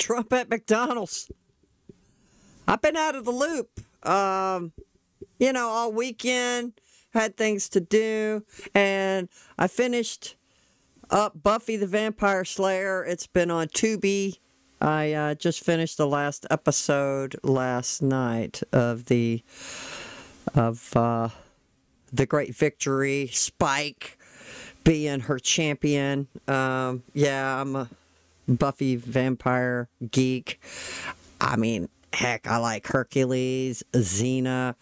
Trump at McDonald's. I've been out of the loop. Um, you know, all weekend, had things to do, and I finished up Buffy the Vampire Slayer. It's been on Tubi. I uh, just finished the last episode last night of the of uh, the Great Victory. Spike being her champion. Um, yeah, I'm a Buffy vampire geek. I mean, heck, I like Hercules, Xena.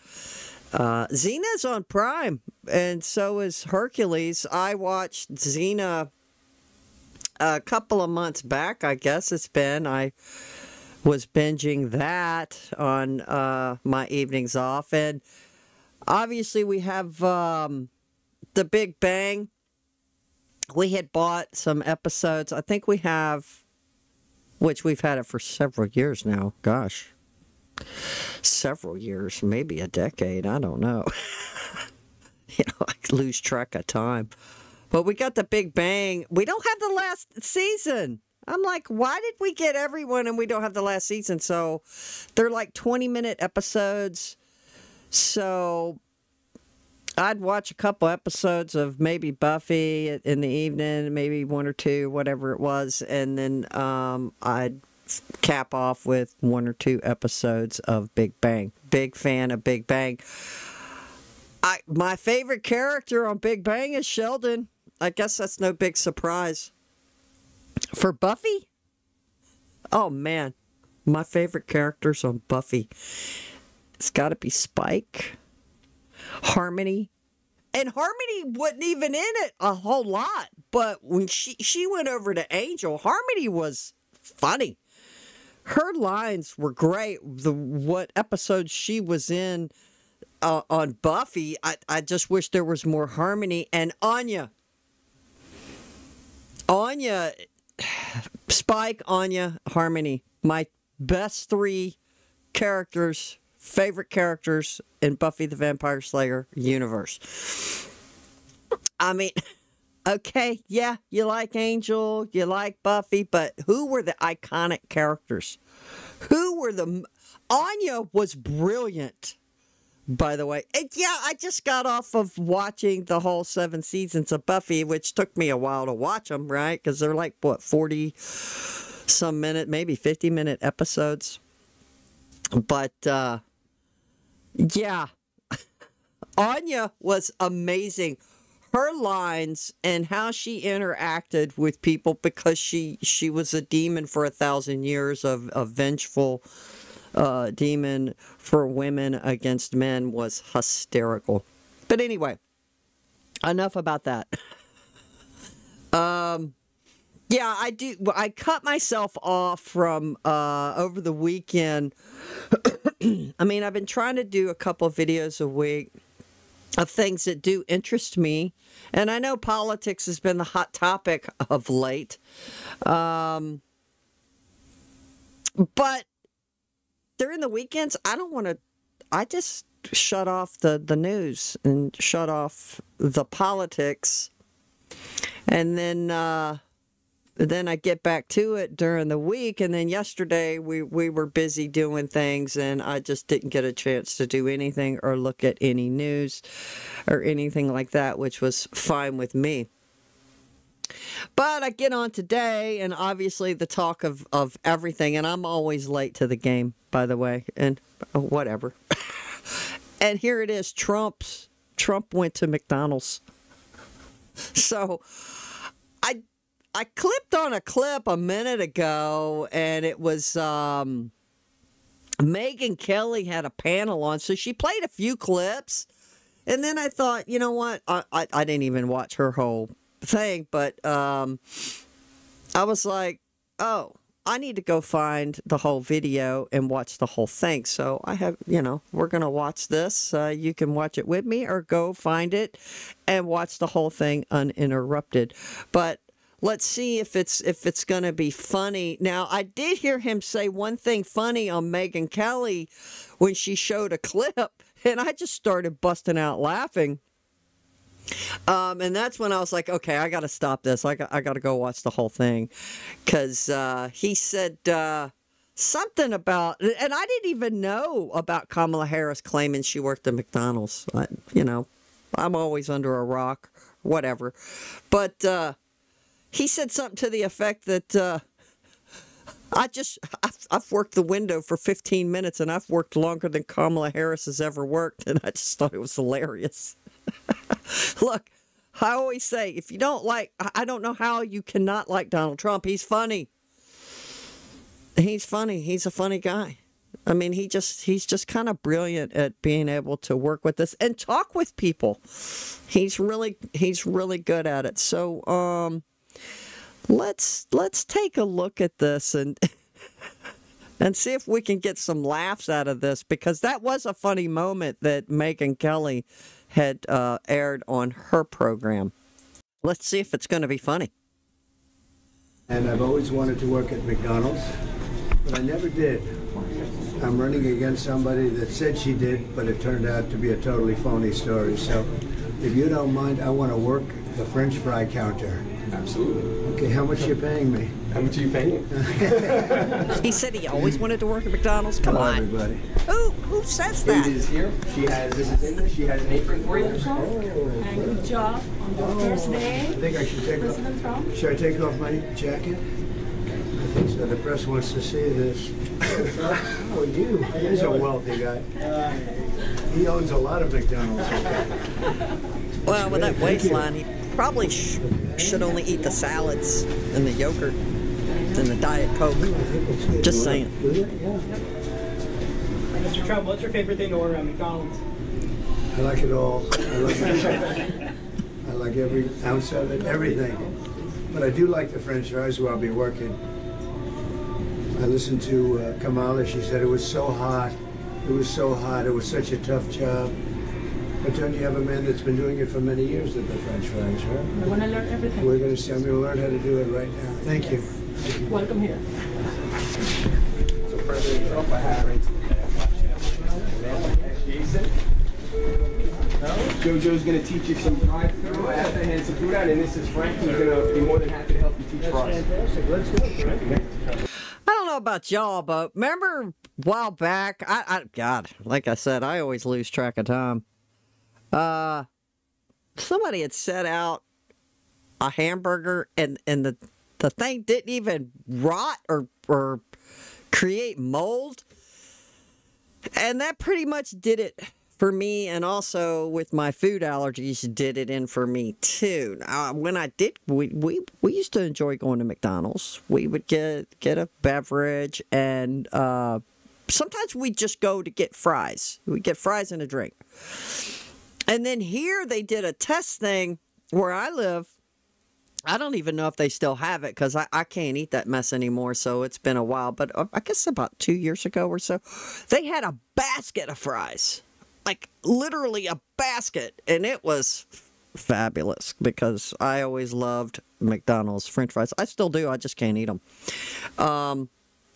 Uh, Xena's on Prime, and so is Hercules. I watched Xena a couple of months back, I guess it's been. I was binging that on uh, my evenings off, and obviously we have um, the Big Bang. We had bought some episodes. I think we have, which we've had it for several years now. Gosh, several years, maybe a decade. I don't know. you know, I lose track of time. But we got the Big Bang. We don't have the last season. I'm like, why did we get everyone and we don't have the last season? So they're like 20 minute episodes. So I'd watch a couple episodes of maybe Buffy in the evening, maybe one or two, whatever it was. And then um, I'd cap off with one or two episodes of Big Bang. Big fan of Big Bang. I my favorite character on Big Bang is Sheldon. I guess that's no big surprise. For Buffy? Oh man, my favorite characters on Buffy. It's got to be Spike, Harmony, and Harmony wasn't even in it a whole lot. But when she she went over to Angel, Harmony was funny. Her lines were great. The what episode she was in uh, on Buffy, I I just wish there was more Harmony and Anya. Anya, Spike, Anya, Harmony, my best three characters, favorite characters in Buffy the Vampire Slayer universe. I mean, okay, yeah, you like Angel, you like Buffy, but who were the iconic characters? Who were the. Anya was brilliant by the way. And yeah, I just got off of watching the whole seven seasons of Buffy, which took me a while to watch them, right? Because they're like, what, 40 some minute, maybe 50 minute episodes. But uh, yeah, Anya was amazing. Her lines and how she interacted with people because she she was a demon for a thousand years of, a vengeful uh, demon for women against men was hysterical. But anyway, enough about that. um, yeah, I do. I cut myself off from uh, over the weekend. I mean, I've been trying to do a couple videos a week of things that do interest me. And I know politics has been the hot topic of late. Um, but during the weekends, I don't want to. I just shut off the the news and shut off the politics, and then uh, then I get back to it during the week. And then yesterday we we were busy doing things, and I just didn't get a chance to do anything or look at any news or anything like that, which was fine with me. But I get on today, and obviously the talk of, of everything, and I'm always late to the game, by the way, and uh, whatever. and here it is Trump's Trump went to McDonald's. So I clipped on a clip a minute ago, and it was um, Megyn Kelly had a panel on, so she played a few clips. And then I thought, you know what? I, I, I didn't even watch her whole thing, but um, I was like, oh, I need to go find the whole video and watch the whole thing. So I have, you know, we're going to watch this. Uh, you can watch it with me or go find it and watch the whole thing uninterrupted. But let's see if it's if it's going to be funny. Now, I did hear him say one thing funny on Megyn Kelly when she showed a clip, and I just started busting out laughing. Um, and that's when I was like, okay, I got to stop this. I got, I got to go watch the whole thing, because uh, he said uh, something about, and I didn't even know about Kamala Harris claiming she worked at McDonald's. I, you know, I'm always under a rock, whatever. But uh, he said something to the effect that. Uh, I just, I've, I've, worked the window for 15 minutes and I've worked longer than Kamala Harris has ever worked. And I just thought it was hilarious. Look, I always say, if you don't like, I don't know how you cannot like Donald Trump. He's funny. He's funny. He's a funny guy. I mean, he just he's just kind of brilliant at being able to work with us and talk with people. He's really he's really good at it. So, um let's let's take a look at this and and see if we can get some laughs out of this because that was a funny moment that Megyn Kelly had uh, aired on her program. Let's see if it's going to be funny. And I've always wanted to work at McDonald's, but I never did. I'm running against somebody that said she did, but it turned out to be a totally phony story. So if you don't mind, I want to work the French fry counter. Absolutely. Okay, how much are you paying me? How much are you paying? he said he always wanted to work at McDonald's. Come Hello, on. everybody. Who who says Food that? is here. She has this is in there. She has an apron for you. And good job on your first oh, day. I think I should take off. President Trump. Should I take off my jacket? I think so. The press wants to see this. oh, you. He's a wealthy guy. He owns a lot of McDonald's. Well, with that waistline, he probably sh- should only eat the salads and the yogurt and the Diet Coke. Just saying. Mr. Trump, what's your favorite thing to order at McDonald's? I like it all. I like, it. I like every ounce of it, everything. But I do like the French fries where I'll be working. I listened to uh, Kamala. She said it was so hot. It was so hot. It was such a tough job. But don't you have a man that's been doing it for many years at the French fries, right? I want to learn everything. We're going to see. I'm going to learn how to do it right now. Thank you. Welcome here. So President Trump, I have right Jason. JoJo's gonna teach you some drive-through. I have to hand some food out, and this is Frank, who's gonna be more than happy to help you teach fries. Fantastic. Let's go. I don't know about y'all, but remember a while back, I, I God, like I said, I always lose track of time. Uh somebody had set out a hamburger and and the the thing didn't even rot or or create mold. And that pretty much did it for me and also with my food allergies did it in for me too. Uh, when I did we, we we used to enjoy going to McDonald's. We would get get a beverage and uh, sometimes we'd just go to get fries. We'd get fries and a drink. And then here they did a test thing where I live. I don't even know if they still have it because I, I can't eat that mess anymore. So it's been a while. But uh, I guess about two years ago or so, they had a basket of fries. Like literally a basket. And it was fabulous because I always loved McDonald's french fries. I still do. I just can't eat them. Um,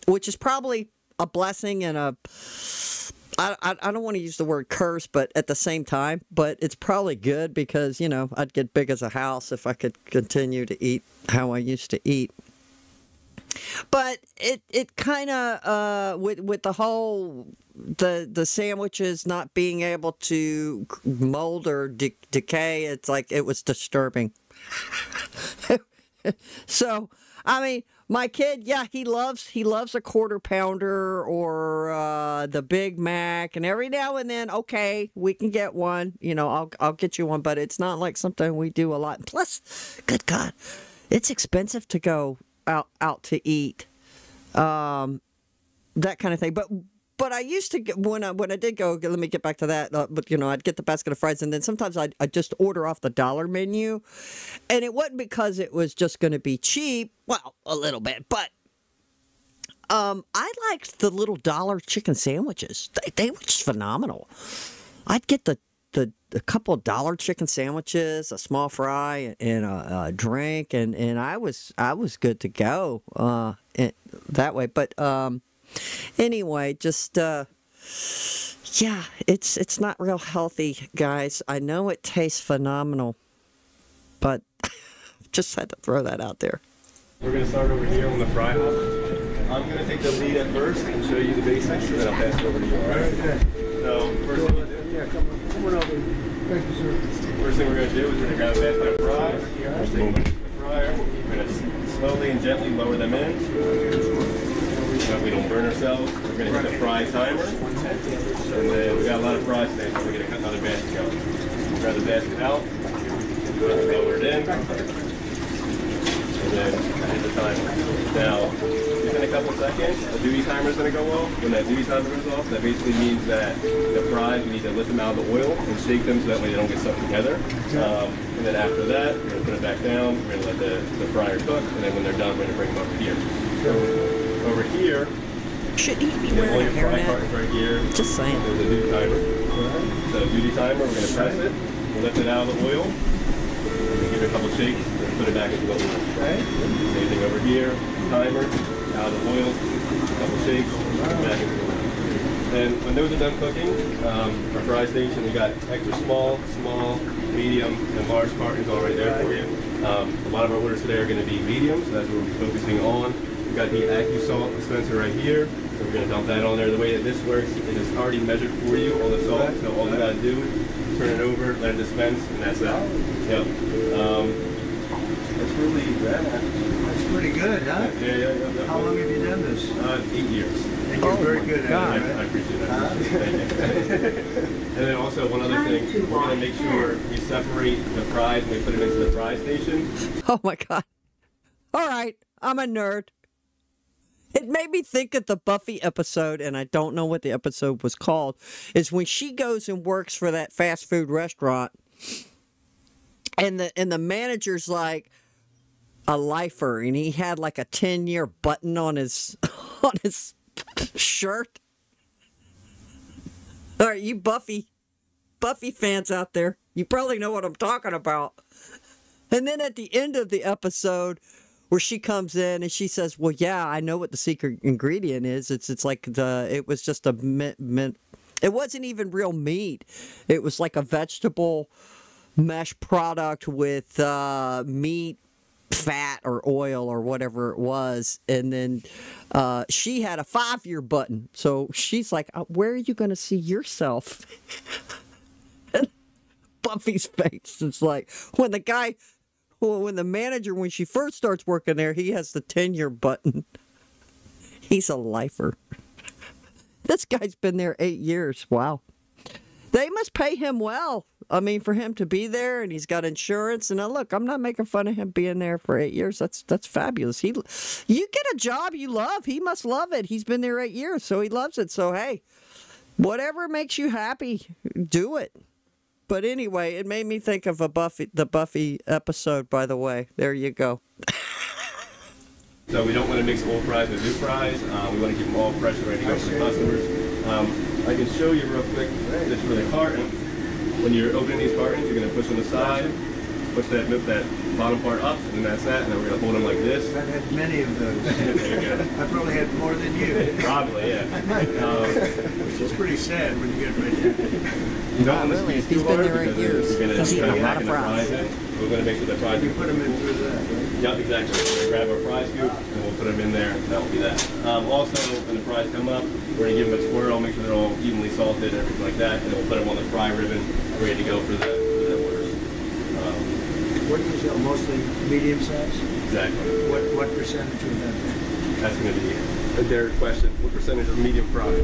which is probably a blessing and a I, I, I don't want to use the word curse, but at the same time, but it's probably good because, you know, I'd get big as a house if I could continue to eat how I used to eat. But it, it kind of, uh, with, with the whole, the, the sandwiches not being able to mold or de- decay, it's like, it was disturbing. so, I mean, my kid, yeah, he loves he loves a quarter pounder or uh, the Big Mac, and every now and then, okay, we can get one. You know, I'll I'll get you one, but it's not like something we do a lot. Plus, good God, it's expensive to go out out to eat, um, that kind of thing. But but I used to get when I when I did go. Let me get back to that. Uh, but you know, I'd get the basket of fries, and then sometimes I'd, I'd just order off the dollar menu, and it wasn't because it was just going to be cheap. Well, a little bit, but um, I liked the little dollar chicken sandwiches. They, they were just phenomenal. I'd get the the a couple of dollar chicken sandwiches, a small fry, and a, a drink, and, and I was I was good to go uh, that way. But um, anyway, just uh, yeah, it's it's not real healthy, guys. I know it tastes phenomenal, but Just had to throw that out there. We're gonna start over here on the fry hook. I'm gonna take the lead at first and show you the basics, and then I'll pass it over to you, all right? So, first thing, Yeah, come on, come on over. Thank you, sir. first thing we're gonna do is we're gonna grab a basket of fries. We're taking them into the fryer. We're gonna slowly and gently lower them in. So we don't burn ourselves. We're gonna hit the fry timer. And then we got a lot of fries today, so we're gonna cut another basket out. Grab the basket out, lower it in, and then hit the timer. Now, within a couple seconds, the duty timer is going to go off. When that duty timer goes off, that basically means that the fries, we need to lift them out of the oil and shake them so that way they don't get stuck together. Um, and then after that, we're going to put it back down. We're going to let the, the fryer cook, and then when they're done, we're going to bring them up here. Over here, Should he be wearing your a fry hairnet? right here. Just saying. There's a duty timer. So duty timer, we're gonna press it, we'll lift it out of the oil, give it a couple shakes, then put it back into the oil. Okay. Same thing over here, timer, out of the oil, couple shakes, back into the oil. And when those are done cooking, um, our fry station, we got extra small, small, medium, and large cartons all right there for you. Um, a lot of our orders today are gonna be medium, so that's what we'll be focusing on. We've got the AccuSalt dispenser right here, so we're gonna dump that on there. The way that this works, it is already measured for you, all the salt, so all you gotta do, is turn it over, let it dispense, and that's that. Yep. Um, that's really that. That's pretty good, huh? Yeah, yeah, yeah. yeah. How long have you done this? Uh, eight years. And you're very good I, at it, I right? appreciate that. Thank you. and then also one other thing, we're gonna make sure we separate the fries when we put them into the fry station. Oh my god. All right, I'm a nerd. It made me think of the Buffy episode, and I don't know what the episode was called. Is when she goes and works for that fast food restaurant, and the and the manager's like a lifer, and he had like a ten year button on his on his shirt. All right, you Buffy Buffy fans out there, you probably know what I'm talking about. And then at the end of the episode, where she comes in and she says, "Well, yeah, I know what the secret ingredient is. It's it's like the it was just a mint, mint it wasn't even real meat. It was like a vegetable mesh product with uh, meat." fat or oil or whatever it was and then uh, she had a five year button so she's like uh, where are you going to see yourself Buffy's face. It's like when the guy, well, when the manager, when she first starts working there, he has the tenure button. He's a lifer. This guy's been there eight years. Wow. They must pay him well. I mean, for him to be there and he's got insurance. And now look, I'm not making fun of him being there for eight years. That's that's fabulous. He, you get a job you love. He must love it. He's been there eight years, so he loves it. So hey, whatever makes you happy, do it. But anyway, it made me think of a Buffy, the Buffy episode. By the way, there you go. So we don't want to mix old fries with new fries. Um, we want to keep them all fresh and ready to go for the customers. Um, I can show you real quick this is for the carton. When you're opening these cartons, you're going to push on the side, push that that bottom part up, and then that's that. And then we're going to hold them like this. I've had many of those. There you go. I probably had more than you, Probably, yeah. Um, which is pretty sad when you get ready. you don't want to squeeze too been hard there eight because years. you're going to He's eaten a lot of fries fries. We're going to make sure the fries You put them in through that, right? Yeah, exactly. We're gonna grab our fry scoop and we'll put them in there, and that'll be that. Um, also, when the fries come up, we're gonna give them a swirl, make sure they're all evenly salted and everything like that, and then we'll put them on the fry ribbon, ready to go for the, for the orders. Um, What do you sell, mostly medium size? exactly. What, what percentage of that? That's gonna be a their question. What percentage of medium fries?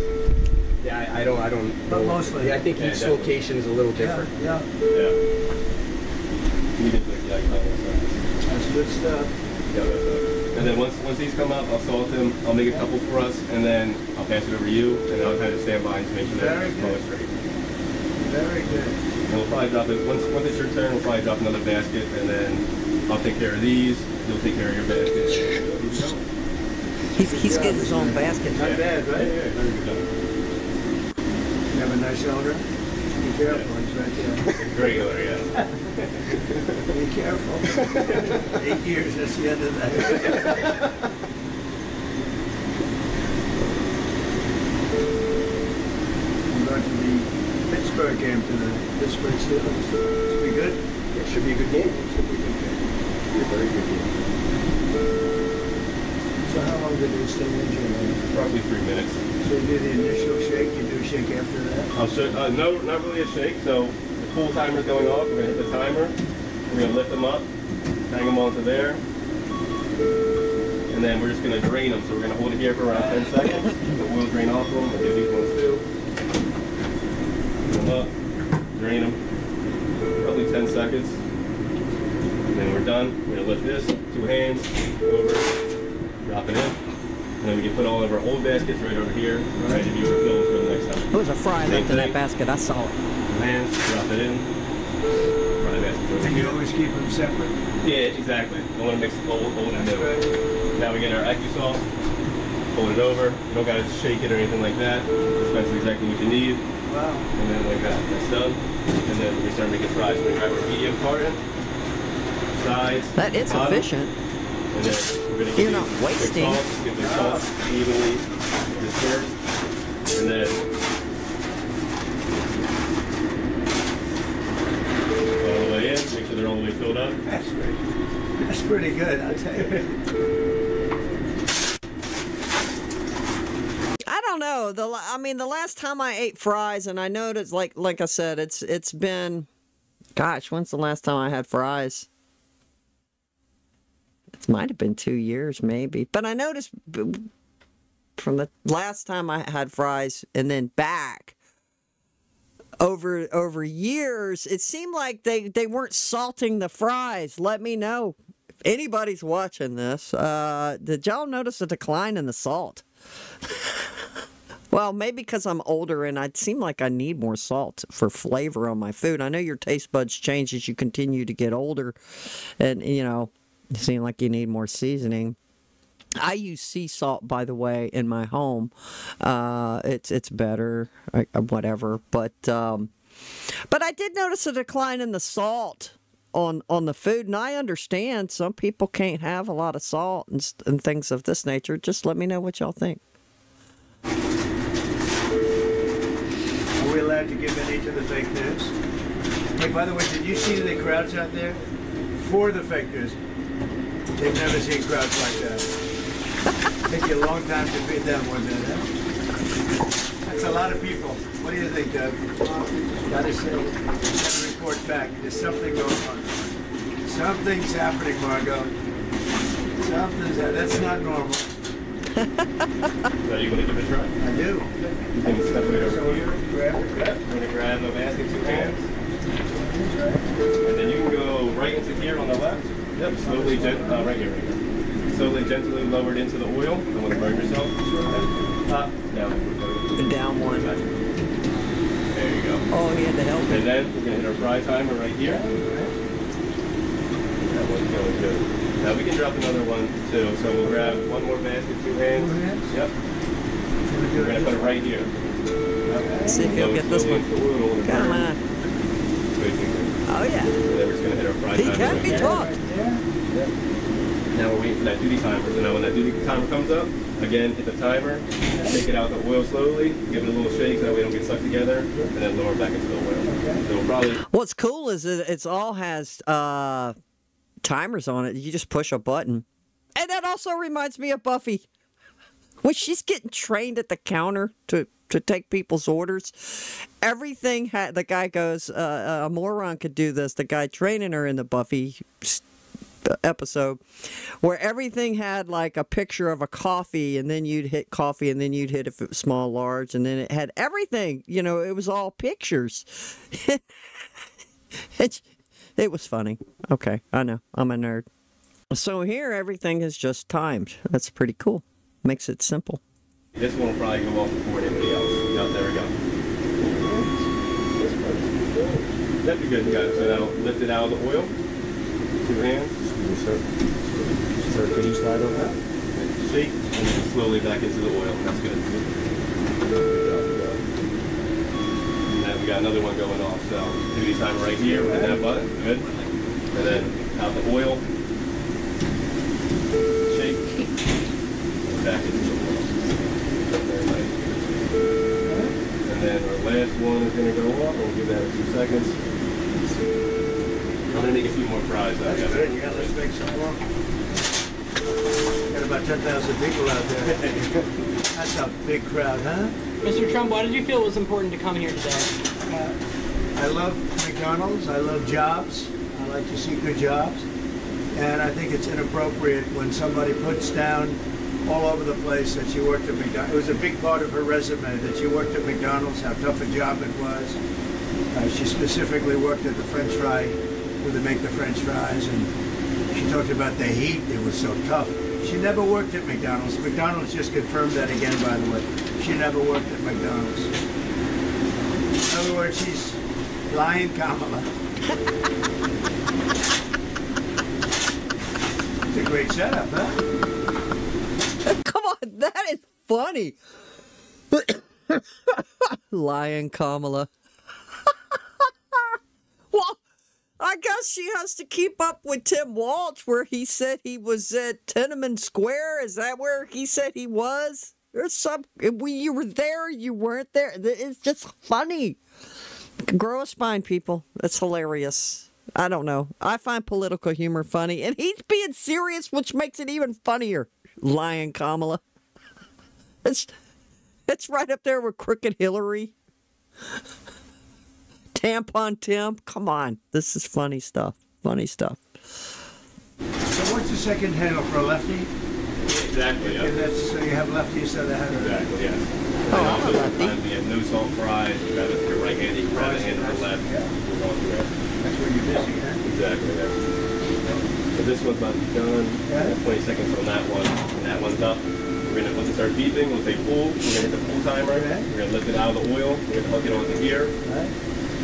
Yeah, I, I don't, I don't. But know. mostly. Yeah, I think Yeah, each definitely. location is a little different. Yeah, Yeah. Medium, yeah, I can tell you that. yeah, that's good stuff. Yeah. And then once once these come up, I'll salt them. I'll make a couple for us, and then I'll pass it over to you, and I'll kind of stand by to make sure that Very it's good. straight. Very good. And we'll probably drop it once once it's your turn. We'll probably drop another basket, and then I'll take care of these. You'll take care of your basket. He's, he's getting his own basket. Not bad, Yeah, right? yeah, very. You have a nice owner? Be careful, he's right there. Regular, yeah. Be careful. Eight years, that's the end of that. I'm going to the Pittsburgh game tonight. Pittsburgh Steelers. Should be good. It should be a good game. Should be a good game. be a very good game. So how long did this thing in general? Probably three minutes. So you do the initial shake, you do a shake after that? I'll show, uh, no, not really a shake. So the pool timer's going off. We're gonna hit the timer. We're gonna lift them up, hang them onto there, and then we're just gonna drain them. So we're gonna hold it here for around 10 seconds. The oil drain off them. I'll do these ones too. Put them up, drain them. Probably 10 seconds. And then we're done. We're gonna lift this, two hands, over, drop it in. And then we can put all of our old baskets right over here, ready to be refilled for the next time. It was a fry Same left in that basket. I saw it. Hands, drop it in. Fry the And you always keep them separate? Yeah, exactly. Don't want to mix old, old and new. Now we get our AccuSalt, fold it over. You don't gotta shake it or anything like that. Dispense exactly what you need, Wow. and then like that, that's done. And then we start making fries. We grab our medium carton, sides, That it's bottom, efficient. And then we're gonna get You're not big wasting. salts, Get the salt evenly dispersed, and then all the way in. Make sure they're all the way filled up. That's pretty, that's pretty good, I'll tell you. I don't The I mean, the last time I ate fries, and I noticed, like like I said, it's it's been, gosh, when's the last time I had fries? It might have been two years, maybe. But I noticed from the last time I had fries and then back over over years, it seemed like they they weren't salting the fries. Let me know if anybody's watching this. Uh, did y'all notice a decline in the salt? Well, maybe because I'm older and I seem like I need more salt for flavor on my food. I know your taste buds change as you continue to get older, and you know, you seem like you need more seasoning. I use sea salt, by the way, in my home. Uh, it's it's better, uh, whatever. But um, but I did notice a decline in the salt on on the food, and I understand some people can't have a lot of salt and, and things of this nature. Just let me know what y'all think. To give any to the fake news? Hey, by the way, did you see the crowds out there? For the fake news. They've never seen crowds like that. Take you a long time to beat that one, then, huh? That's a lot of people. What do you think, Doug? Gotta say, gotta report back. There's something going on. Something's happening, Margot. Something's, that's not normal. So you want to give it a try? I do. You can step it over here. Grab it. Yep. We're gonna grab the basket two hands, and then you can go right into here on the left. Yep. Slowly, gent- uh, right here, right here. Slowly, gently lowered into the oil. Don't want to burn yourself. Up, down. Down one. There you go. Oh, he had to help. And then we're gonna hit our fry timer right here. That one's going good. Now we can drop another one too. So we'll grab one more basket, two hands. Hands? Yep. We're gonna put it right here. See if he'll Lower get this one. into the oil and Come on. Oh, yeah. And then we're just gonna hit our fry He can right be here. taught. Now we're waiting for that duty timer. So now when that duty timer comes up, again, hit the timer, take it out the oil slowly, give it a little shake so that we don't get stuck together, and then lower it back into the oil. So we'll probably What's cool is that it's all has uh, timers on it. You just push a button. And that also reminds me of Buffy. When she's getting trained at the counter to, to take people's orders, everything had the guy goes, uh, a moron could do this. The guy training her in the Buffy episode where everything had like a picture of a coffee and then you'd hit coffee and then you'd hit if it was small large and then it had everything you know it was all pictures it, it was funny okay i know i'm a nerd so here everything is just timed that's pretty cool makes it simple This one will probably go off before anybody else. Yep, there we go. That'd be good, guys. So now lift it out of the oil. Two hands. Sir, can you slide over that? Shake and then slowly back into the oil. That's good. And got another one going off. So duty timer right here with that button. Good. And then out the oil. Shake. And back into the oil. Very nice. And then our last one is going to go off. We'll give that a few seconds. I'm gonna make a few more fries. though, That's yeah. good. You got let's make some more. Got about 10,000 people out there. That's a big crowd, huh? Mr. Trump, why did you feel it was important to come here today? I love McDonald's. I love jobs. I like to see good jobs. And I think it's inappropriate when somebody puts down all over the place that she worked at McDonald's. It was a big part of her resume that she worked at McDonald's, how tough a job it was. Uh, she specifically worked at the French fry, where they make the French fries, and she talked about the heat. It was so tough. She never worked at McDonald's. McDonald's just confirmed that again, by the way. She never worked at McDonald's. In other words, she's lying Kamala. It's a great setup, huh? Come on, that is funny. Lyin' Kamala. well, I guess she has to keep up with Tim Walz, where he said he was at Tiananmen Square. Is that where he said he was? There's some. We you were there, you weren't there. It's just funny. Grow a spine, people. That's hilarious. I don't know. I find political humor funny, and he's being serious, which makes it even funnier. Lyin' Kamala. It's it's right up there with Crooked Hillary. Tampon Tim. Come on. This is funny stuff. Funny stuff. So what's the second handle for a lefty? Exactly, yeah. And that's, so you have lefties that have it. Exactly, yes. Oh, I'm a lefty. sometimes we have no salt fries. You grab it with your right hand, you can grab a hand with the left. We're going through it. That's where you're busy, huh? Exactly, yeah. So this one's about to be done. Yeah. 20 seconds on that one, and that one's up. We're gonna, once it starts beeping, we'll say pull. We're gonna hit the pull timer. Okay. We're gonna lift it out of the oil. We're gonna hook it onto here. Right?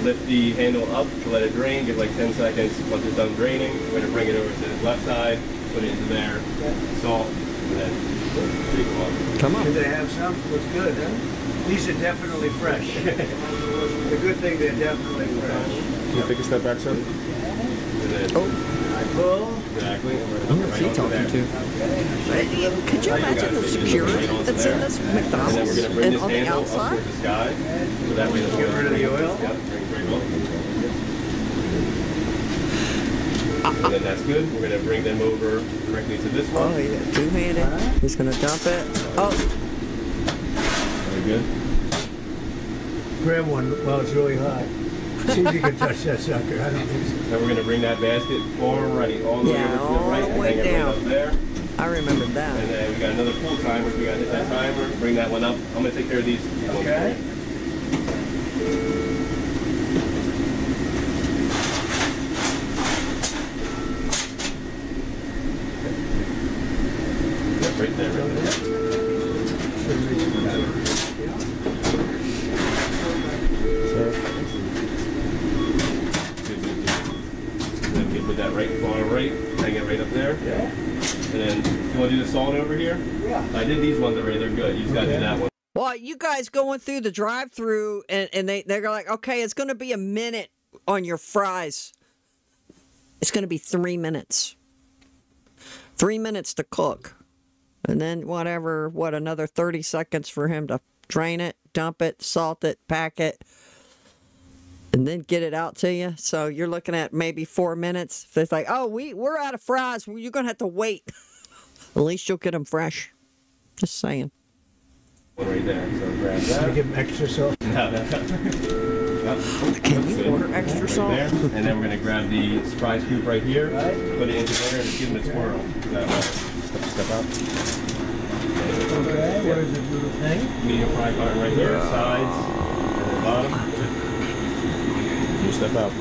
Lift the handle up to let it drain. Give like 10 seconds. Once it's done draining, we're gonna bring it over to the left side, put it into there, salt, and then take it Did they have some? Looks good, huh? These are definitely fresh. The good thing, they're definitely fresh. Can you take a step back, sir? And Oh, I pull. exactly. and we're gonna who hook it is right he talking there. to? Could you imagine the security that's in this And then we're McDonald's gonna bring and this on the outside? the sky, so that way Get rid of the oil? Yep, bring it right up. And then that's good. We're gonna bring them over directly to this one. Oh, yeah, two-handed. He's gonna dump it. Oh, Very good. Grab one while it's really hot. See if you can touch that sucker. I don't think so. Now we're gonna bring that basket already all the way Yeah, over to the all right the and way hang it right down. up there. I remember that. And then we got another pull timer. We gotta hit that timer, bring that one up. I'm gonna take care of these. these Okay. for you. Yeah, Right there, right there. Sir? Good, good, good. Then we can put that right far right, hang it right up there. Yeah. And then, you wanna do the salt over here? Yeah. I did these ones already, they're good. You just gotta do Okay. that one. Well, you guys going through the drive-through and, and they, they're like, okay, it's going to be a minute on your fries. It's going to be three minutes. Three minutes to cook. And then whatever, what, another 30 seconds for him to drain it, dump it, salt it, pack it, and then get it out to you. So you're looking at maybe four minutes. If it's like, oh, we, we're out of fries, you're going to have to wait. at least you'll get them fresh. Just saying. One right there. So grab Should I that. give them extra salt? No, no. Yep. Can you Good. order extra Right salt? there. And then we're gonna grab the surprise scoop right here, Right. put it into there, and give it a twirl. That way. Step, step out. Okay, where's the little thing? Medium fry button right here, sides, and the bottom. You step out?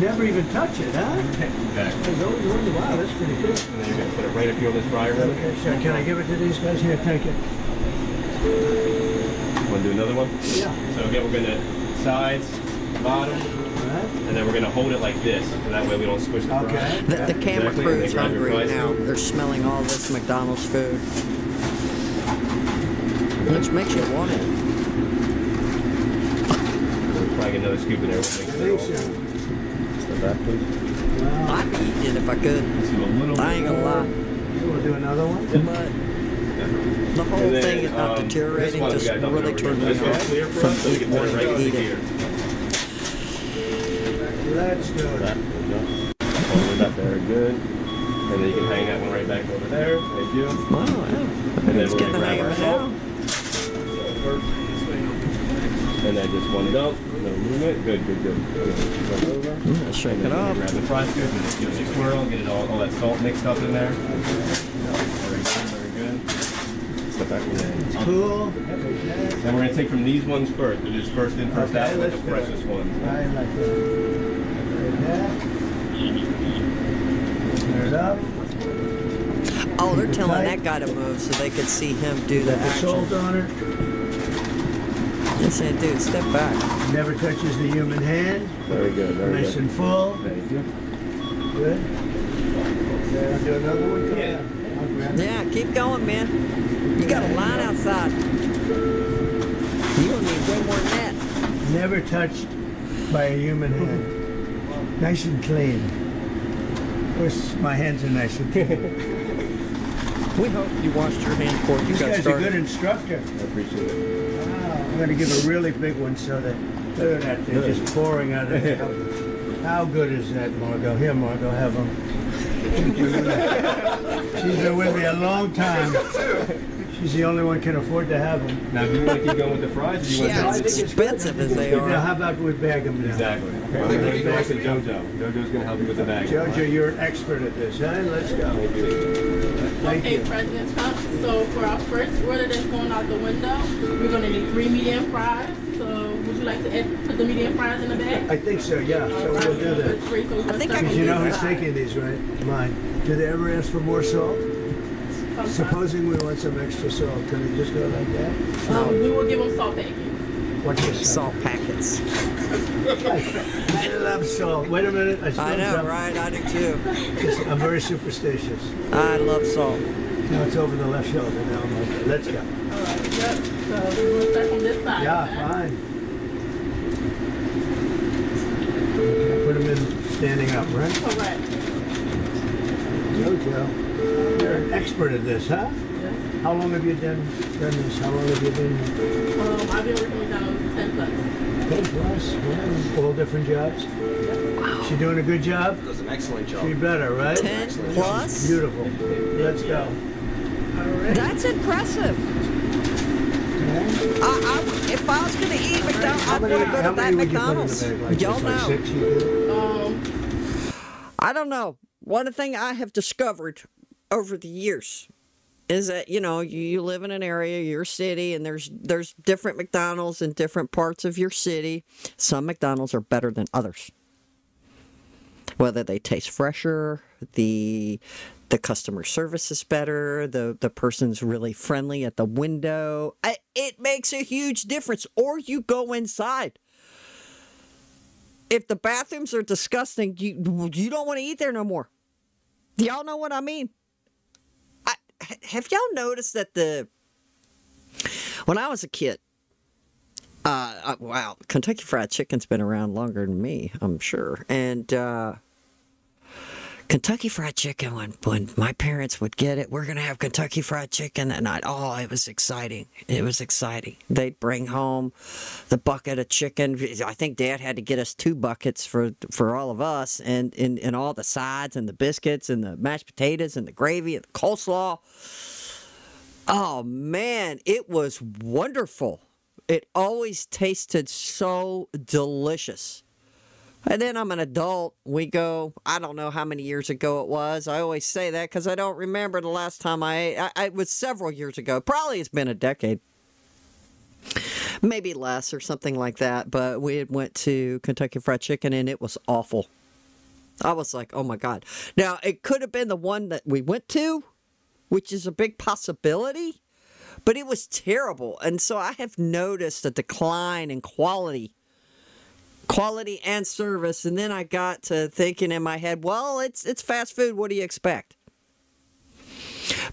Never even touch it, huh? Exactly. I always wonder, wow, that's pretty good. And then you're gonna put it right up here on this fryer. Wanna Okay, so can I give it to these guys? Here, take it. Want to do another one? Yeah. So again, we're gonna sides, bottom, and then we're gonna hold it like this, so that way we don't squish the fry. Okay. The, the camera Exactly, crew is they grab your hungry now. They're smelling all this McDonald's food. Which makes you want it. We'll probably get another scoop in there. We'll I mix think it all. so. Step back, please. Wow. I'd be eating it if I could. Let's a little I ain't gonna lie. You wanna do another one? But the whole then, thing is not um, deteriorating this one we just gotta dump it really over turned me off from us, so we can put right eat it. here. Let's go. Back. There you go. All the way back there, good. And then you can hang that one right back over there. Thank you. Wow, yeah. And then Let's we're get gonna hang grab our it salt. Now. And then just one dump, no movement. Good, good, good. good. Flip over. Mm, Shake it up. Grab the fry scoop and just give it a swirl, get it all, all that salt mixed up in there. Very good, very good. Step back. Cool. Then we're gonna take from these ones first. It is first in, first Okay, out, with let's the do it. freshest ones. I like that. Turn it up. Oh, they're telling that guy to move so they could see him do the Put the salt action. on it. They said, dude, step back. Never touches the human hand. Very good. Very Nice good. and full. Thank you. Good. I'll do another one. Yeah. on. I'll grab it. Yeah, keep going, man. You got a line outside. You will need way more than that. Never touched by a human hand. Nice and clean. Of course, my hands are nice and clean. We hope you washed your hand before you This got guy's a good instructor. I appreciate it. Wow. I'm going to give a really big one so that, look at that, they're just pouring out of it. How good is that, Margot? Here, Margot, have them. She's been with me a long time. She's the only one can afford to have them. Now, do you want to keep going with the fries? Or do you want Yeah, to as think it's good. expensive as they are. Now, how about we bag them now? Exactly. Okay, I'm going to back to JoJo. JoJo's going to help you with the bag. Jojo, you're an expert at this, huh? Let's go. Thank you. Okay, you. President Trump. So for our first order that's going out the window, we're gonna need three medium fries. So would you like to add, put the medium fries in the bag? I think so, yeah. So we'll do that. Three, so we're think I start Because can you know who's five. taking these, right? Mine. Do they ever ask for more salt? Sometimes. Supposing we want some extra salt, can we just go like that? Um, we will give them salt packets. Watch this. Salt packets. I love salt. Wait a minute. I, I know, something. right? I do too. I'm very superstitious. I love salt. No, it's over the left shoulder now. I'm okay. Let's go. All right. Yep. So we're gonna start from this side. Yeah, fine. Okay, put them in standing up, right? Correct. Jojo, you're an expert at this, huh? Yes. How long have you done, done this? How long have you been here? Um, I've been working with McDonald's ten plus. Ten plus, yeah, all different jobs. Wow. She doing a good job? Does an excellent job. She better, right? 10 plus? Beautiful. Let's go. That's impressive. I, I, if I was going to eat McDonald's, I'd want to go to that many you McDonald's. Like Y'all just like know. six you? Um, I don't know. One thing I have discovered over the years is that you know you, you live in an area, your city, and there's there's different McDonald's in different parts of your city. Some McDonald's are better than others. Whether they taste fresher, the the customer service is better, the the person's really friendly at the window. I, it makes a huge difference. Or you go inside if the bathrooms are disgusting, you you don't want to eat there no more. Y'all know what I mean? Have y'all noticed that the when I was a kid, uh, uh, wow, Kentucky Fried Chicken's been around longer than me, I'm sure, and uh, Kentucky Fried Chicken. When when my parents would get it, we're gonna have Kentucky Fried Chicken that night. Oh, it was exciting! It was exciting. They'd bring home the bucket of chicken. I think Dad had to get us two buckets for for all of us, and and, and all the sides and the biscuits and the mashed potatoes and the gravy and the coleslaw. Oh man, it was wonderful. It always tasted so delicious. And then I'm an adult. We go, I don't know how many years ago it was. I always say that because I don't remember the last time I ate. I, I, it was several years ago. Probably it's been a decade. Maybe less or something like that. But we went to Kentucky Fried Chicken and it was awful. I was like, oh my God. Now, it could have been the one that we went to, which is a big possibility, but it was terrible. And so I have noticed a decline in quality quality and service and then i got to thinking in my head well it's it's fast food. What do you expect?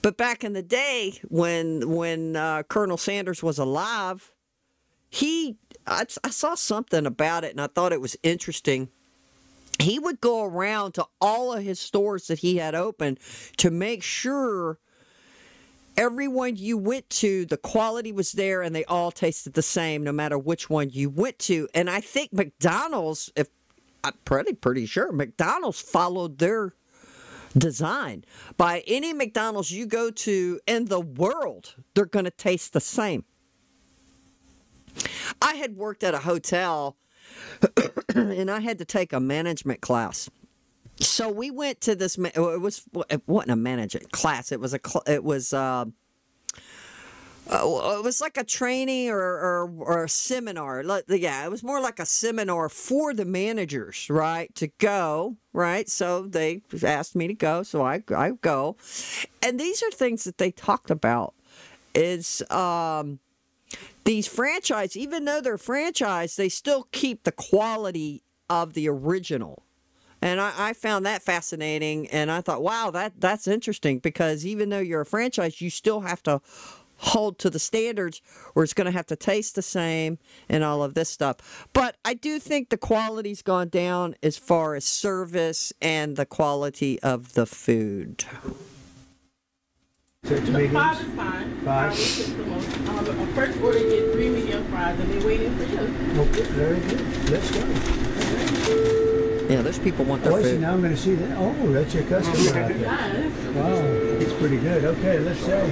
But back in the day when when uh, colonel sanders was alive he I, I saw something about it and i thought it was interesting. He would go around to all of his stores that he had open to make sure everyone you went to, the quality was there and they all tasted the same no matter which one you went to. And I think McDonald's, if I'm pretty pretty sure McDonald's followed their design. By any McDonald's you go to in the world, they're going to taste the same. I had worked at a hotel and I had to take a management class. So we went to this. It was it wasn't a management class. It was a. It was. Uh, uh, it was like a training or, or, or a seminar. Yeah, it was more like a seminar for the managers, right? To go, right? So they asked me to go, so I, I go. And these are things that they talked about is um, these franchise, even though they're franchise, they still keep the quality of the original. And I, I found that fascinating, and I thought, wow, that that's interesting because even though you're a franchise, you still have to hold to the standards, or it's going to have to taste the same and all of this stuff. But I do think the quality's gone down as far as service and the quality of the food. Six The mediums. five is fine. Five. will take the most. Um, first order get three medium fries, and they're waiting for you. Okay, very good. Let's go. Yeah, those people want their Oh, I see. food. Now I'm going to see that. Oh, that's your customer out there. Wow, it's pretty good. Okay, let's say.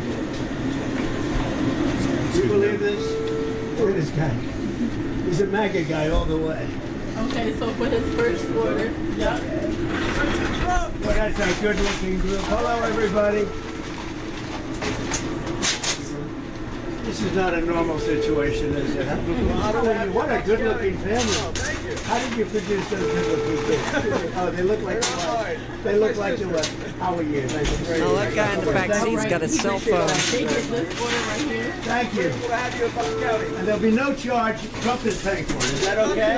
Do you believe this? Look at this guy. He's a MAGA guy all the way. Okay, so for his first order, yeah. Well, that's a good-looking group. Hello, everybody. This is not a normal situation, is it? huh? How do you- What a good-looking family. How did you produce those good-looking kids? Oh, they look like what? They look like the what? How are you? Nice to meet you. Oh, that guy in the back seat's got a cell phone. They get this order right here. Thank you. And there'll be no charge. Trump is paying for it. Is that okay?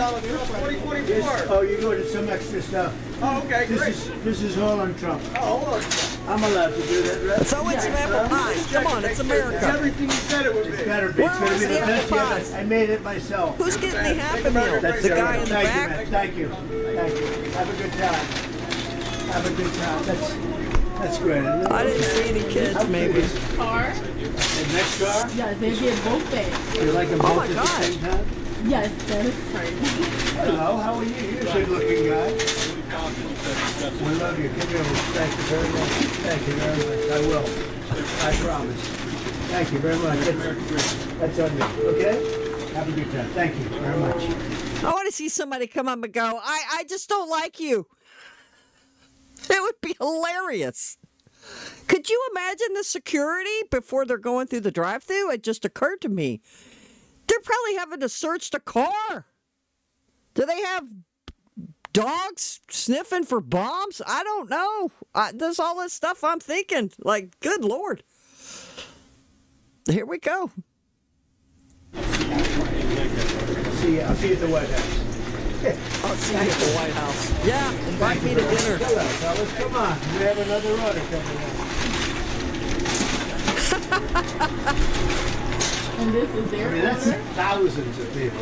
Yes. Oh, you're going to some extra stuff. Oh, okay, This great. is, this is all on Trump. Oh, hold on. I'm allowed to do that, right? So it's some apple pies. Come on, it's It's America. everything you said it would It's be. better be. Where gonna was be the the best apple yet. pies? I made it myself. Who's getting the Happy Meal? That's The it. guy in the Thank you, back? man. Thank you. Thank you. Have a good time. Have a good time. That's, that's great. isn't? I didn't see any kids, maybe. Car. The next car? Yes, they get both bags. You like them Oh both my at the gosh. same time? Yes, that is crazy. Hello, how are you? You're a good-looking guy. We love you. Give me a thank you very much. Thank you very much. I will. I promise. Thank you very much. That's, that's on me. Okay? Have a good time. Thank you very much. I want to see somebody come up and go, I, I just don't like you. It would be hilarious. Could you imagine the security before they're going through the drive through? It just occurred to me. They're probably having to search the car. Do they have dogs sniffing for bombs? I don't know. I, there's all this stuff I'm thinking. Like, good Lord. Here we go. See you. I'll see you at the White House. I'll see you at the White House. Yeah, invite me to dinner. Hello, fellas. Come on. We have another order coming in. And this is their I mean, that's thousands of people.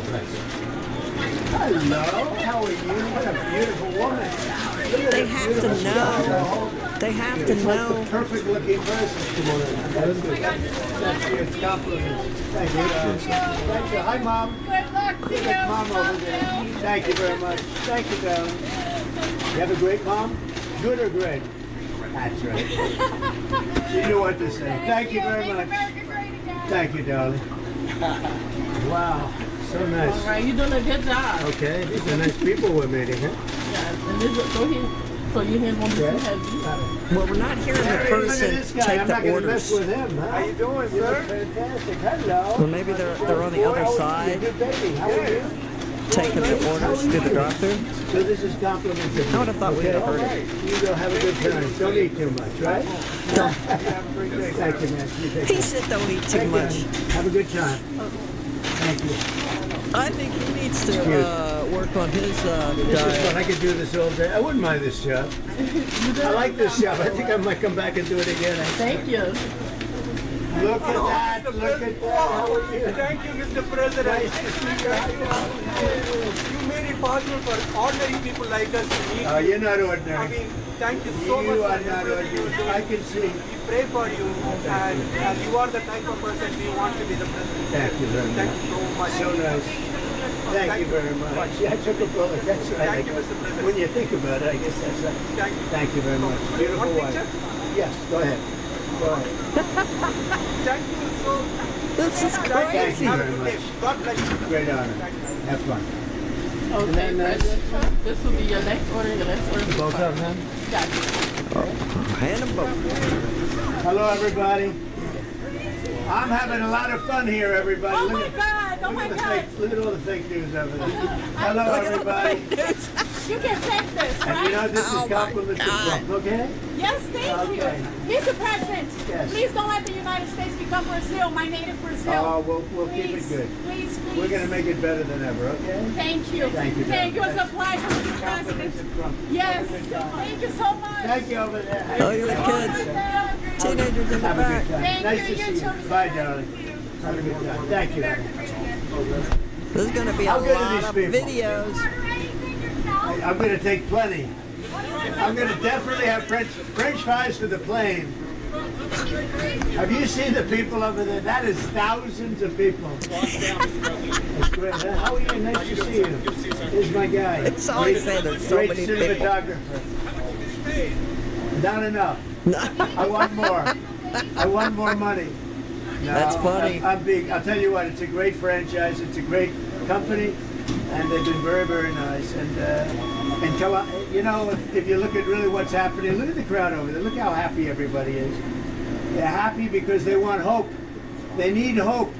Hello. How are you? What a beautiful woman. They have to know. They have to know. perfect looking person. Come on in. Good. That's your compliments. Thank you. Thank you. Hi, Mom. Good luck to at Mom over there. Thank you very much. Thank you, darling. You have a great mom? Good or great? That's right. you know what to say. Thank you very much. Thank you, darling. Wow. So nice. right, you're doing a good job. Okay, these are nice people we're meeting, huh? Yes, and this is, so he, so your hands won't be too Okay. heavy. Well, we're not hearing the Hey, look at person this take I'm the gonna mess orders. with him, huh? How you doing, you sir? fantastic. Hello. Well, maybe they're they're on the other How are you? side Good baby. How are you? taking the orders through the drive-through. So this is complimentary. I would have thought we'd have heard it. You go have a good time. Don't eat too much, right? Don't- Thank you, man. You take He said don't eat too Take much. care. Have a good time. Okay. Thank you. I think he needs to uh, work on his uh, This is fun. diet. I could do this all day. I wouldn't mind this job. I like this job. I think I might come back and do it again. Thank you. Look at that. Look at that. How are you? Thank you, Mr. President. Nice to see you. How you doing? You made it possible for ordinary people like us to meet. Oh, you're not I mean, thank you so much You for are not you ordinary. I can see. We pray for you, and as you are the type of person we want to be the president. Thank you very Thank much. Thank you so much. So nice. Thank you very much. Yeah, I took a bullet. That's right. Thank you, Mr. Blizzard. When you think about it, I guess that's right. Thank you. Thank you very much. Beautiful One wife. picture? Yes, go ahead. Go ahead. Thank you so This is crazy. Thank you very much. God bless you. Great honor. Have fun. Okay, then, this will be your next order, your next order. Both of them? Got you. Hand them both. Hello, everybody. I'm having a lot of fun here, everybody. Oh Look my at- God, oh my God. fake- Look at all the fake news over there. Hello, everybody. You can take this, And you know, right? this is Oh, my compliments to God. Okay? Yes, thank you. Mr. President, Yes. please don't let the United States become Brazil, my native Brazil. Oh, we'll, we'll keep it please, good. please, please. We're gonna make it better than ever, okay? Thank you. Thank you, Thank you. It's a pleasure, Mr. Compliments President. to Yes. Have a good time. Thank you so much. Thank you over there. Oh, you're the kids. Teenagers in the Have a back. good time. Thank Nice you, to you see you. too. Bye, darling. Have a good time. Thank you. There's going to be a good are lot of videos. I'm gonna take plenty. I'm gonna definitely have French, French fries for the plane. Have you seen the people over there? That is thousands of people. That's great. How are you? Nice to see you. Here's my guy. It's always Great- there's so great many people. cinematographer. Not enough. I want more. I want more money. No, That's funny. I'm, I'm big. I'll tell you what. It's a great franchise. It's a great company, and they've been very, very nice. And uh, and tell, you know, if, if you look at really what's happening, look at the crowd over there. Look how happy everybody is. They're happy because they want hope. They need hope,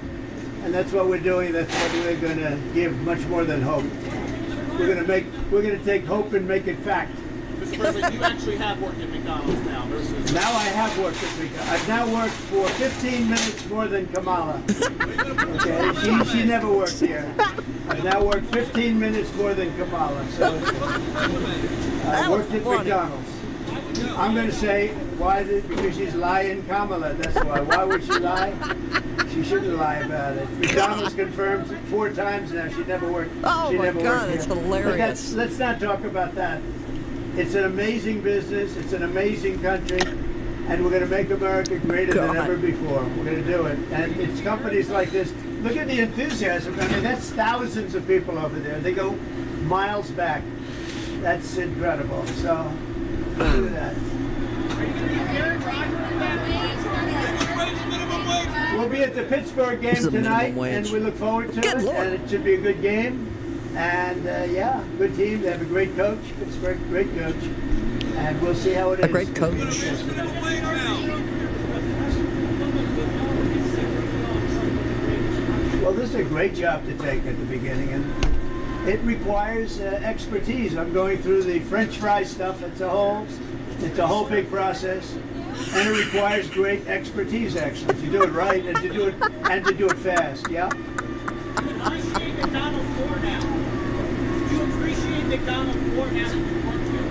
and that's what we're doing. That's what we're going to give. Much more than hope. We're going to make. We're going to take hope and make it fact. Mr. President, you actually have worked at McDonald's now versus. Now I have worked at McDonald's. I've now worked for 15 minutes more than Kamala. Okay, she, she never worked here. I've now worked 15 minutes more than Kamala. So I worked at. McDonald's. I'm going to say why? Did, because she's lying Kamala. That's why. Why would she lie? She shouldn't lie about it. McDonald's confirmed four times now. She never worked. Oh she my never God, worked it's here. But hilarious. that's, let's not talk about that. It's an amazing business. It's an amazing country. And we're going to make America greater than ever before. We're going to do it. And it's companies like this. Look at the enthusiasm. I mean, that's thousands of people over there. They go miles back. That's incredible. So, do that. We'll be at the Pittsburgh game It's a minimum tonight, and we look forward to Good it. Lord. And it should be a good game. And uh, yeah, good team. They have a great coach. Pittsburgh, great coach. And we'll see how it is. A great coach. Well, this is a great job to take at the beginning, and it requires uh, expertise. I'm going through the French fry stuff. It's a whole, it's a whole big process, and it requires great expertise actually to do it right and to do it and to do it fast. Yeah. appreciate McDonald's more now. Do you appreciate McDonald's more now that you work here?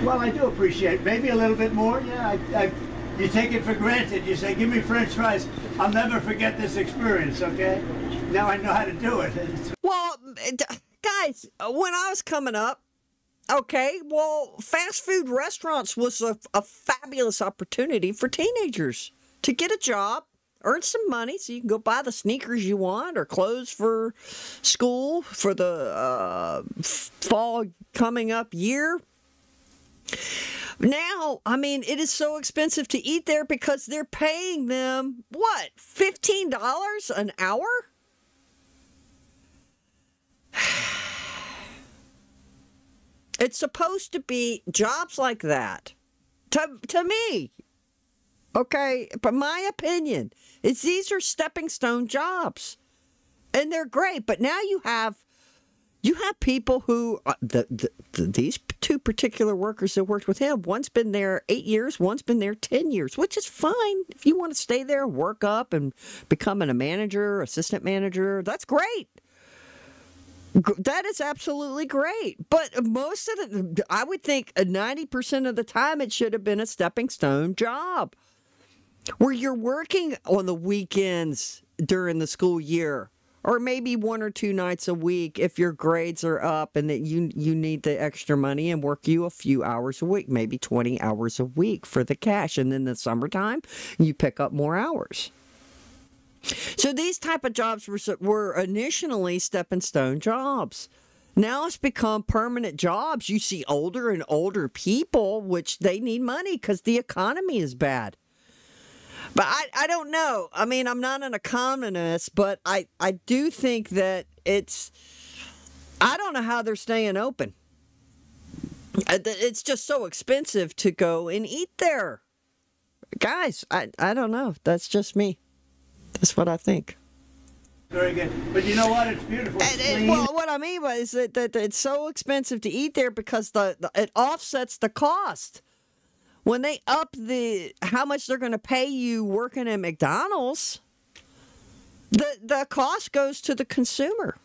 Well, I do appreciate maybe a little bit more. Yeah, I, I, you take it for granted. You say, "Give me French fries." I'll never forget this experience. Okay. Now I know how to do it. Well, guys, when I was coming up, okay, well, fast food restaurants was a, a fabulous opportunity for teenagers to get a job, earn some money so you can go buy the sneakers you want or clothes for school for the uh, fall coming up year. Now, I mean, it is so expensive to eat there because they're paying them what, $15 an hour? It's supposed to be jobs like that. To, to me, okay, but my opinion is these are stepping stone jobs, and they're great. But now you have you have people who uh, the, the, the these two particular workers that worked with him. One's been there eight years, one's been there ten years, which is fine if you want to stay there, work up, and become a manager, assistant manager. That's great. That is absolutely great. But most of the, I would think 90% of the time it should have been a stepping stone job where you're working on the weekends during the school year or maybe one or two nights a week if your grades are up and that you you need the extra money and work you a few hours a week maybe 20 hours a week for the cash and then the summertime you pick up more hours so these type of jobs were, were initially stepping stone jobs. Now it's become permanent jobs. You see older and older people, which they need money because the economy is bad. But I, I don't know. I mean, I'm not an economist, but I, I do think that it's, I don't know how they're staying open. Uh, It's just so expensive to go and eat there. Guys, I, I don't know. That's just me. That's what I think. Very good. But you know what? It's beautiful. It's And, and, well, what I mean by is that, that, that it's so expensive to eat there because the, the it offsets the cost. When they up the how much they're going to pay you working at McDonald's, the the cost goes to the consumer.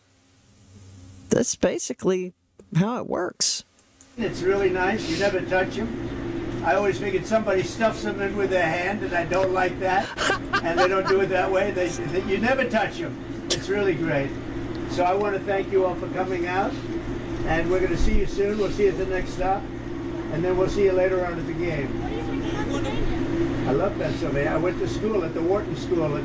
That's basically how it works. It's really nice. You never touch them. I always figured somebody stuffs them in with their hand, and I don't like that. and they don't do it that way. They, they, you never touch them. It's really great. So I want to thank you all for coming out, and we're going to see you soon. We'll see you at the next stop, and then we'll see you later on at the game. I love Pennsylvania. I went to school at the Wharton School at,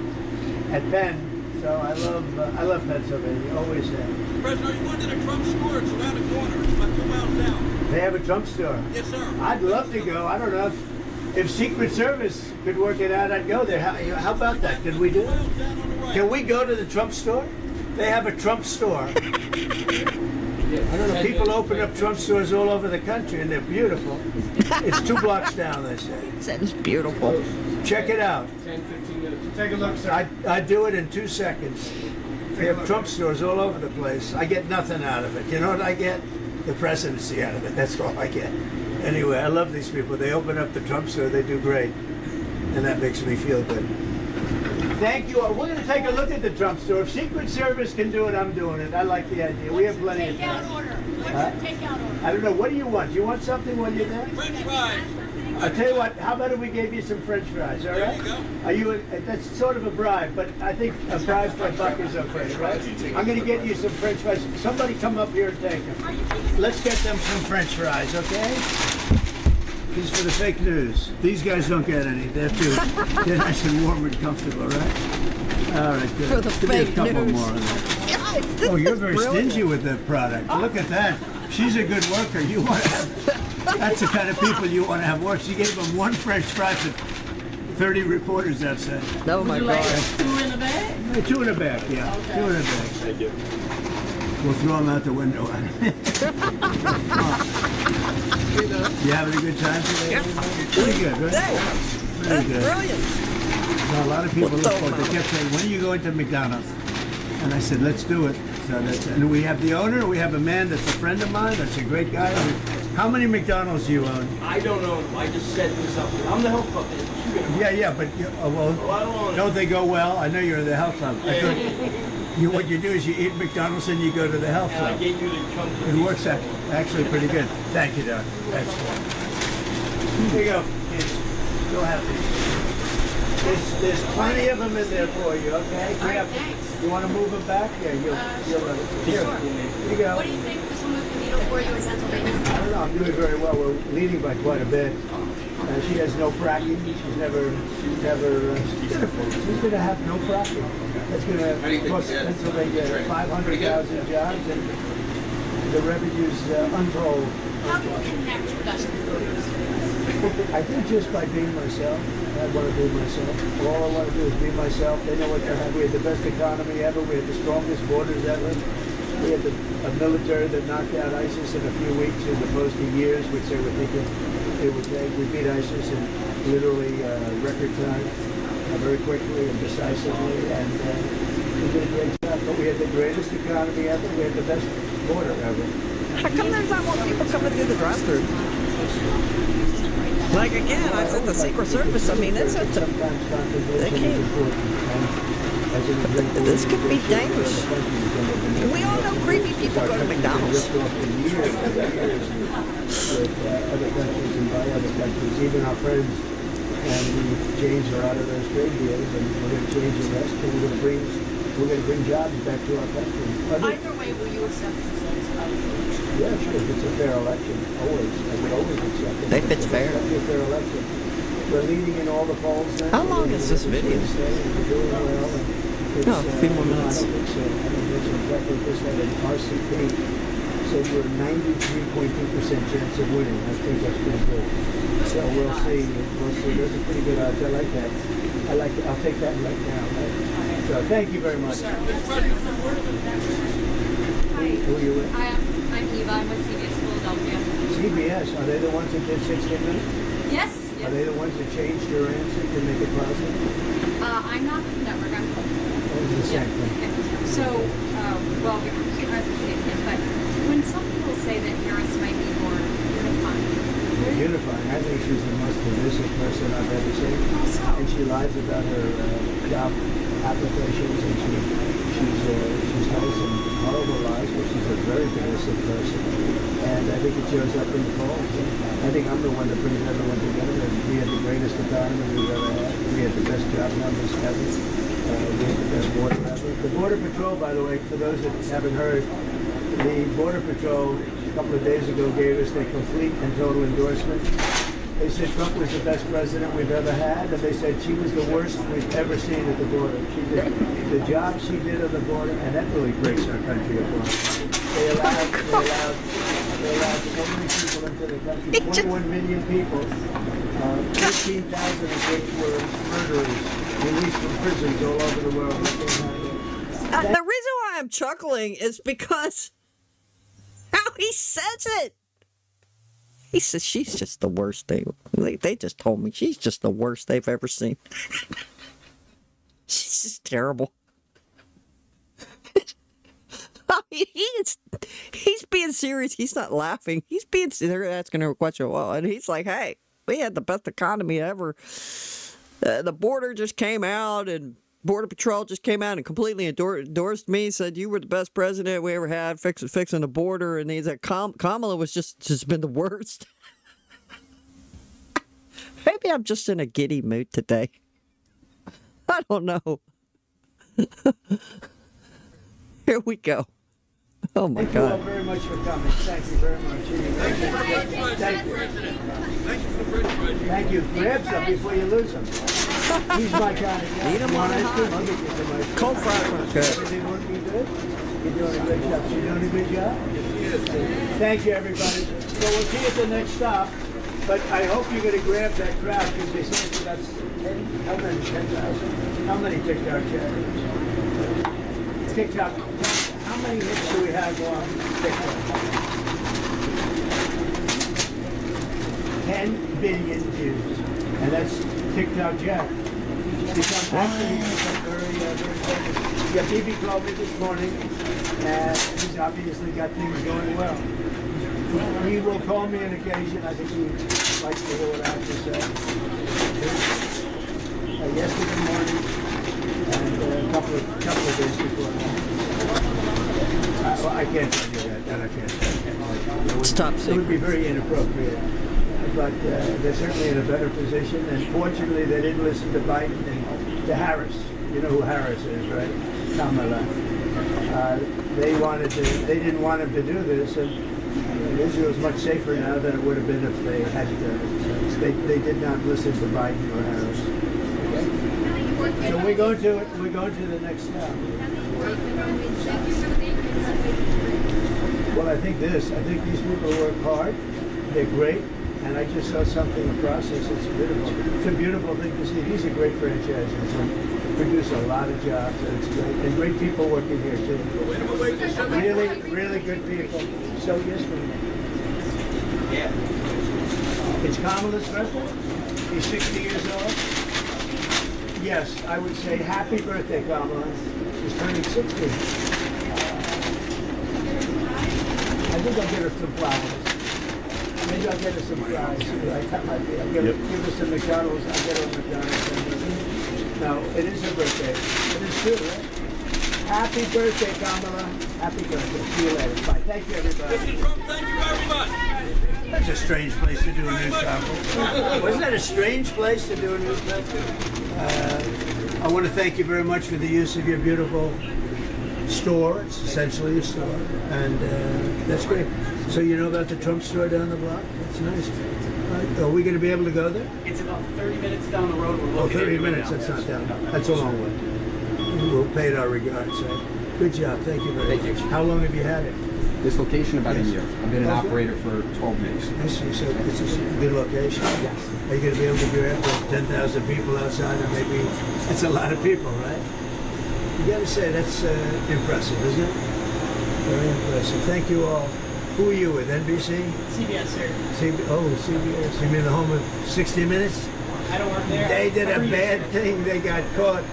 at Penn, so I love uh, I love Pennsylvania. Always have. President, you went to the Trump store. It's around the corner. It's about two miles down. They have a Trump store. Yes, sir. I'd love to go. I don't know if, if Secret Service could work it out. I'd go there. How, how about that? Could we do it? down on the right. Can we go to the Trump store? They have a Trump store. I don't know. People open up Trump stores all over the country, and they're beautiful. It's two blocks down. They say. That's beautiful. Check it out. 10, 15 minutes. Take a look, sir. I I do it in two seconds. They have Trump stores all over the place. I get nothing out of it. You know what I get? The presidency out of it. That's all I get. Anyway, I love these people. They open up the Trump store. They do great, and that makes me feel good. Thank you. all. We're going to take a look at the Trump store. If Secret Service can do it, I'm doing it. I like the idea. We have plenty of Takeout time. order. What's Huh? takeout order? I don't know. What do you want? Do you want something while you're there? French fries. I'll tell you what, how about if we gave you some french fries, all right? There you go. Are you, a, that's sort of a bribe, but I think a bribe for a buck is okay, right? I'm gonna get you some french fries. Somebody come up here and take them. Let's get them some french fries, okay? These for the fake news. These guys don't get any. They're too, they're nice and warm and comfortable, right? All right, good. For the Give me a fake couple news. more of them. Oh guys, Oh, you're very brilliant. stingy with the product. Look at that. She's a good worker. You want to have, that's the kind of people you want to have work. She gave them one French fry for 30 reporters outside. Oh my you like God. two in the bag? Two in a bag, yeah. Okay. Two in a bag. Thank you. We'll throw them out the window. Oh. You having a good time today? Yeah. Pretty good, right? Hey, Pretty that's good. brilliant. Now, a lot of people What look the forward. They kept saying, "When are you going to McDonald's?" And I said, "Let's do it." So that's and we have the owner. We have a man that's a friend of mine. That's a great guy. How many McDonald's do you own? I don't know. I just set this up. I'm the health club. Yeah, yeah, but you, oh, well, oh, I don't don't they go well? I know you're in the health club. I thought you, what you do is you eat McDonald's and you go to the health And I club. gave you the chunk. It works out actually pretty good. Thank you, Doc. That's Here you go, kids. Go have these. There's, there's plenty of them in there for you, okay? All right, Yeah. thanks. You want to move them back? Yeah, you'll, you'll love it. Here, here you go. What do you think this will move the needle for you in Pennsylvania? I don't know. I'm doing very well. We're leading by quite a bit. Uh, she has no fracking. She's never, she's never. Uh, she's gonna, she's gonna have no fracking. That's gonna cost Pennsylvania 500,000 jobs and the revenues uh, untold. How do you connect? I think just by being myself, I want to be myself. All I want to do is be myself. They know what to have. We had the best economy ever. We had the strongest borders ever. We had the, a military that knocked out ISIS in a few weeks as opposed to years, which they were thinking it would take. We beat ISIS in literally uh, record time, uh, very quickly and decisively, and uh, we did a great job. But we had the greatest economy ever. We had the best border ever. How come there's not more people coming through the drive-through? Like again, I said the Secret Service. I mean, it's a, they can't. This could be dangerous. We all know creepy people go to McDonald's. with other countries and by other countries, even our friends. And we've changed a lot of those trade deals, and we're going to change the rest, and we're going to bring we're going to bring jobs back to our country. Other- Either way, will you accept the results of the election? yeah, sure. If it's a fair election, always, I would always accept it. If it's fair. It'll be a fair election. We're leading in all the polls now. How long is this video? We're doing well. and it's, Oh, a few more uh, minutes. I don't think so. I don't think so. In fact, we had an RCP said we're 93.2% chance of winning. I think that's pretty good. So we'll see. We'll see. Those are pretty good odds. I like that. I like. I'll take that right now. So thank you very much. Hi. Who are you with? I'm, I'm Eva. I'm with CBS Philadelphia. CBS. Are they the ones that did 60 Minutes? Yes. Are they the ones that changed your answer to make it positive? Uh, I'm not with the network. I'm Or the same thing? Okay. So, uh, well, we can't have the same thing, but when some people say that Harris might be more unifying, Unifying. I think she's the most divisive person I've ever seen. And she lies about her uh, job applications, and she she's uh, she's told some horrible lies, but she's a very divisive person. And I think it shows up in the polls. I think I'm the one that brings everyone together. And we had the greatest economy we've ever had. We had the best job numbers ever. Uh, we had the best border ever. The border patrol, by the way, for those that haven't heard, the border patrol a couple of days ago gave us their complete and total endorsement. They said Trump was the best president we've ever had, and they said she was the worst we've ever seen at the border. She did the job she did on the border, and that really breaks our country apart. They allowed, they allowed, they allowed so many people into the country, 21 million people, uh, 15,000 of which were murderers released from prisons all over the world. They came out here. Uh, the reason why I'm chuckling is because how he says it. He says she's just the worst they, they just told me she's just the worst they've ever seen. she's just terrible. I mean, he is, he's being serious. He's not laughing. He's being they're asking her a question. Well, and he's like, "Hey, we had the best economy ever. Uh, the border just came out, and Border Patrol just came out and completely endorsed me. Said you were the best president we ever had, fix, fixing the border. And he said Kamala was just just been the worst. Maybe I'm just in a giddy mood today. I don't know. Here we go. Oh my Thank you all God. very much for coming. Thank you very much. Thank you. Thank you. Thank you. Grab some before you lose them. He's my guy. Eat 'em You want while they're ice cream? hot. I'll get you some ice cream. Cold fries are good. Everything working good? You're doing a good job. You're doing a good job? Thank you, everybody. So we'll see you at the next stop. But I hope you're going to grab that crowd because they it's about 10, how many? 10,000? How many TikTok channels? TikTok. How many hits do we have on TikTok? 10 billion views. And that's TikTok Jack. Become actually become very, uh, very. Yeah, Bibi called me this morning, and he's obviously got things going well. He will call me on occasion. I think he likes to hear what I have to say. Uh, yesterday morning, and uh, a couple of couple of days before that. I, well, I can't tell you that. That I can't tell you. It would- It would be very inappropriate. But uh, they're certainly in a better position, and fortunately, they didn't listen to Biden and to Harris. You know who Harris is, right? Kamala. Uh, they wanted to. They didn't want him to do this, and Israel's much safer now than it would have been if they had. Uh, they they did not listen to Biden or Harris. Okay? So we go to it. We go to the next step. Well, I think this. I think these people work hard. They're great. And I just saw something in process. It's beautiful. It's a beautiful thing to see. These are great franchises and produce a lot of jobs. And it's great. And great people working here too. Really, really good people. So yes, ma'am. It's Kamala's birthday. He's 60 years old. Yes, I would say happy birthday, Kamala. She's turning 60. I think I'll get her some flowers. Maybe I'll get her some flowers. I cut my deal. I'll give, Yep. give her some McDonald's. I'll get her a McDonald's. No, it is her birthday. It is true, right? Happy birthday, Kamala. Happy birthday. See you later. Bye. Thank you, everybody. Thank you very much. That's a strange place to do a news conference. Wasn't that a strange place to do a news conference? Uh, I want to thank you very much for the use of your beautiful store. It's essentially a store, and uh, that's great. So you know about the Trump store down the block? That's nice. Uh, are we going to be able to go there? It's about 30 minutes down the road. We're Oh, 30 minutes. now. That's not down. That's a long way. We'll pay it our regards. Right? Good job. Thank you very much. You. How long have you had it? this location about a year. I've been an operator for 12 years. I see, so it's a good location. Yes. Are you gonna be able to do it with ten thousand people outside, or maybe, it's a lot of people, right? You gotta say, that's uh, impressive, isn't it? Very impressive. Thank you all. Who are you with, NBC? CBS, sir. CB, oh, CBS, you mean the home of 60 Minutes? I don't work there. They did a bad year. thing. They got caught.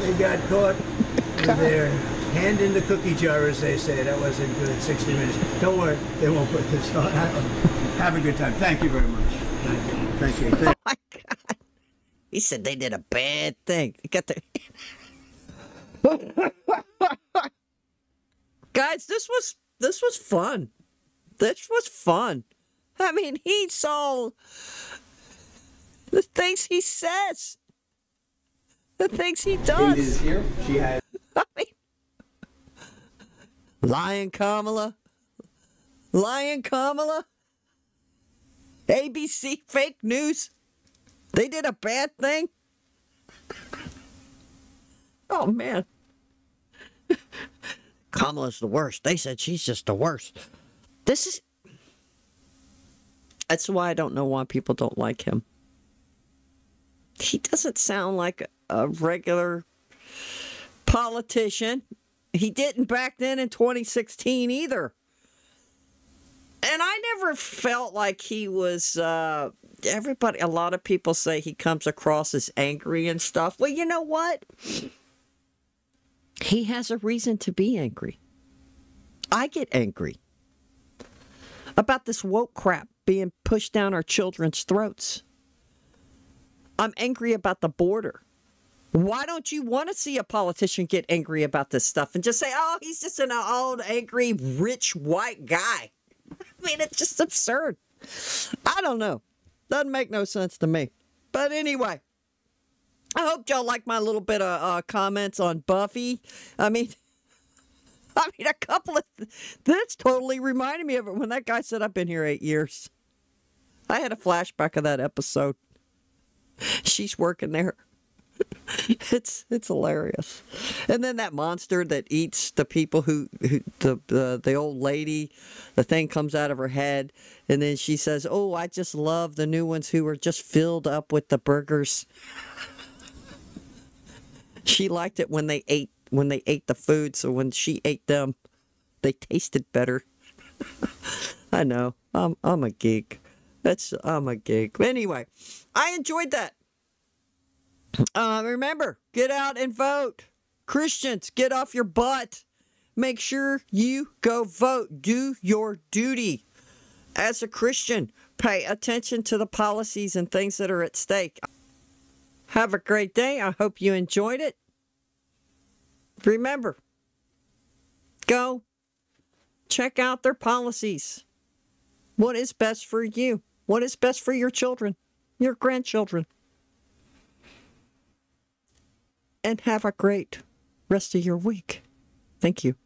They got caught with their hand in the cookie jar, as they say. That wasn't good. 60 minutes. Don't worry. They won't put this on. Have a good time. Thank you very much. Thank you. Thank you. Thank my God. He said they did a bad thing. They got the Guys, this was this was fun. This was fun. I mean, he saw the things he says. The things he does. is here. She has I mean, Lyin' Kamala, Lyin' Kamala, ABC fake news. They did a bad thing. Oh man, Kamala's the worst. They said she's just the worst. This is. That's why I don't know why people don't like him. He doesn't sound like a regular politician. He didn't back then in 2016 either. And I never felt like he was uh everybody a lot of people say he comes across as angry and stuff. Well, you know what? He has a reason to be angry. I get angry about this woke crap being pushed down our children's throats. I'm angry about the border. Why don't you want to see a politician get angry about this stuff and just say, oh, he's just an old, angry, rich, white guy? I mean, it's just absurd. I don't know. Doesn't make no sense to me. But anyway, I hope y'all like my little bit of uh, comments on Buffy. I mean, I mean, a couple of that's totally reminded me of it when that guy said, "I've been here eight years." I had a flashback of that episode. She's working there. It's it's hilarious, and then that monster that eats the people who, who the, the the old lady, the thing comes out of her head, and then she says, "Oh, I just love the new ones who are just filled up with the burgers." She liked it when they ate when they ate the food, so when she ate them, they tasted better. I know. I'm I'm a geek. That's I'm a geek. Anyway, I enjoyed that. Uh, remember, get out and vote. Christians, get off your butt. Make sure you go vote. Do your duty as a Christian. Pay attention to the policies and things that are at stake. Have a great day. I hope you enjoyed it. Remember, go check out their policies. What is best for you? What is best for your children, your grandchildren? And have a great rest of your week. Thank you.